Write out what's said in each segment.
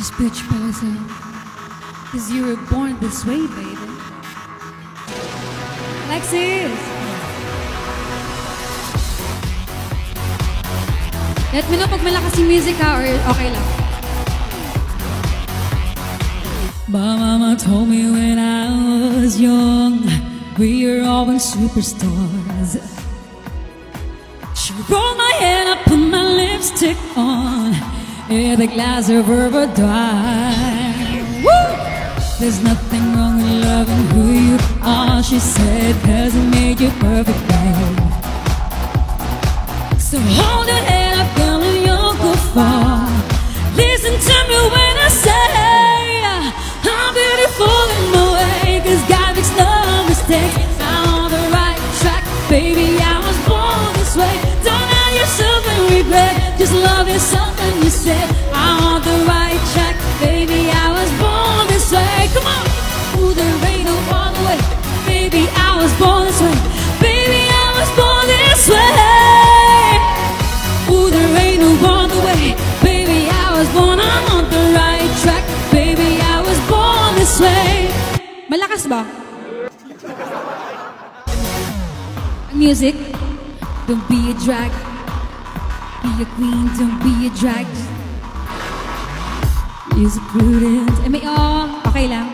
Your paws up. Cause you were born this way, baby. Alexis! Let me know pag malakas yung music ha, or okay lang. My mama told me when I was young, we were all superstars. She rolled my hair up, put my lipstick on, yeah, the glass of her dry. There's nothing wrong with loving who you are, she said, it made you perfect, babe. So hold Just love yourself and you said I'm on the right track, baby. I was born this way. Come on, through the rain or all the way, baby. I was born this way, baby. I was born this way. Ooh, there ain't no other way. Baby, I was born, I'm on the right track. Baby, I was born this way. Malakas ba? Music? Don't be a drag. Be a queen, don't be a drag. Use a prudence Eh, may oh, okay lang.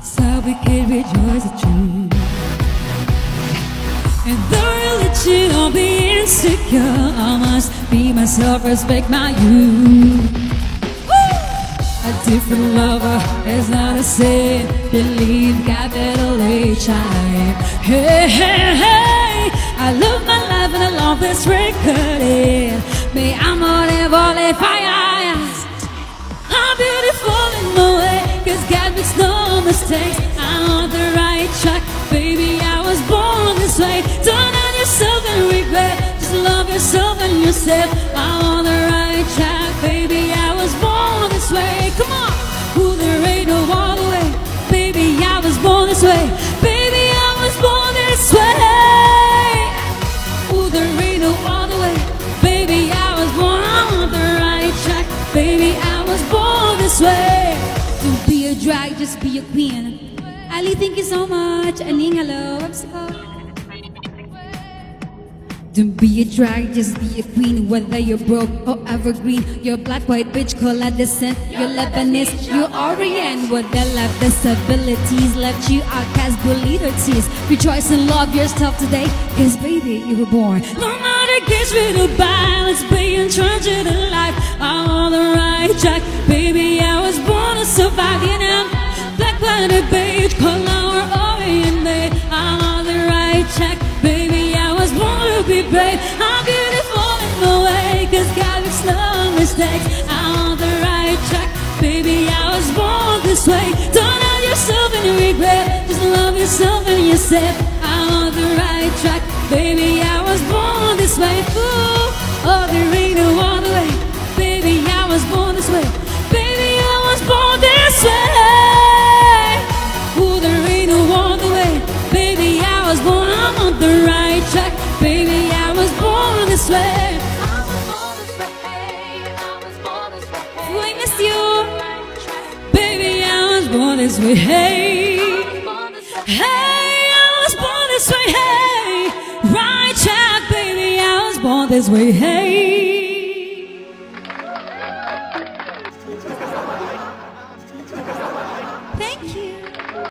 so we can rejoice the truth. And the religion of be insecure, I must be myself, respect my youth. A different lover is not a sin. Believe capital H I. Hey, hey, hey. I love my life I love this record. Yeah. Me amore vole fire. I'm beautiful in my way, cause God makes no mistakes. I'm on the right track, baby. I was born this way. Don't hurt yourself and regret. Just love yourself and yourself. I'm on the right track, baby. Ain't no other way, baby. I was born on the right track, baby. I was born this way. Don't be a drag, just be a queen. Ali, thank you so much. Aning, hello. Websico. Don't be a drag, just be a queen. Whether you're broke or evergreen, you're black, white, bitch, color descent. You're Lebanese, you're Orient. With the life disabilities left you outcast, bullied or teased. Rejoice and love yourself today, cause baby, you were born. No matter gets rid of violence, being tragic in life. I'm on the right track, baby. I was born to survive, you know. Black, white, or beige, color or Orient. babe. I'm on the right track, baby. I was born to be brave. I'm beautiful in the way, cause God makes no mistakes. I'm on the right track, baby. I was born this way. Don't hurt yourself and regret. Just love yourself and yourself. I'm on the right track, baby. I was born this way. Ooh, oh, there ain't no other way, baby. I was born this way, baby. I was born this way. Ooh, there ain't no other way, baby. I was born. I'm on the right track, baby. I was born this way. I miss you, baby. I was born this way. Hey, This way, hey.